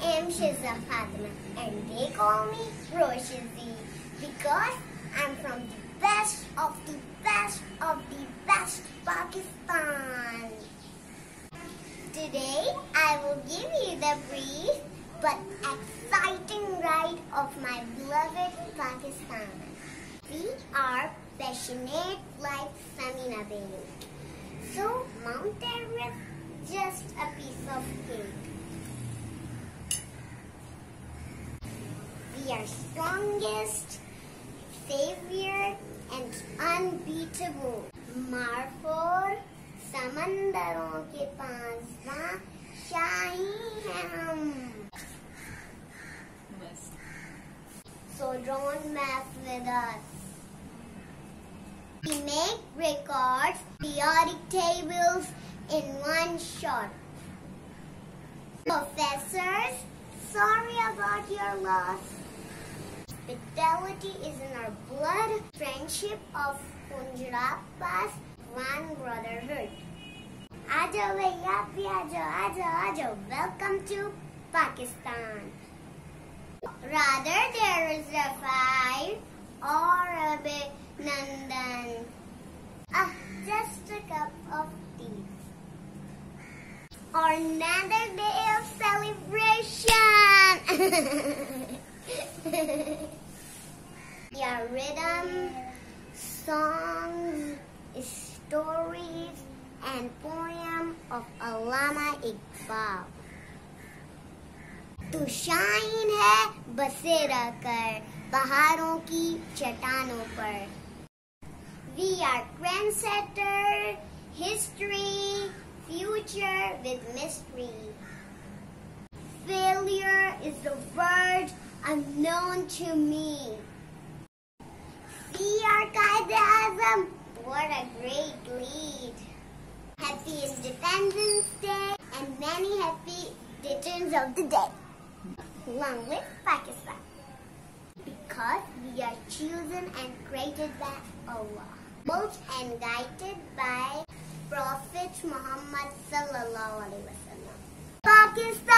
Shiza Fatima and they call me Pro Shizi because I'm from the best of the best of the best Pakistan. Today I will give you the brief but exciting ride of my beloved Pakistan. We are passionate like Samina Baig. So Mount Everest just a piece of cake. We are strongest, savior and unbeatable. मारफोर समंदरों के पांचवा शाही हैं हम So don't mess with us. We make records, periodic tables in one shot. Professors, sorry about your loss. Fidelity is in our blood. Friendship of Punjab's one brotherhood. Ajo bhaiya, ajo, ajo, ajo. Welcome to Pakistan. Rather, there is a fire or a big Nandan. Ah, just a cup of tea. Or another day of celebration. We are rhythm, songs, stories, and poem of Allama Iqbal. To shaheen hai basera kar baharon ki chatano par. We are trendsetter, history, future with mystery. Failure is the verge unknown to me. Qaeda Azam. What a great lead. Happy Independence Day and many happy returns of the day. Along with Pakistan. Because we are chosen and created by Allah. Built and guided by Prophet Muhammad sallallahu alaihi wasallam. Pakistan!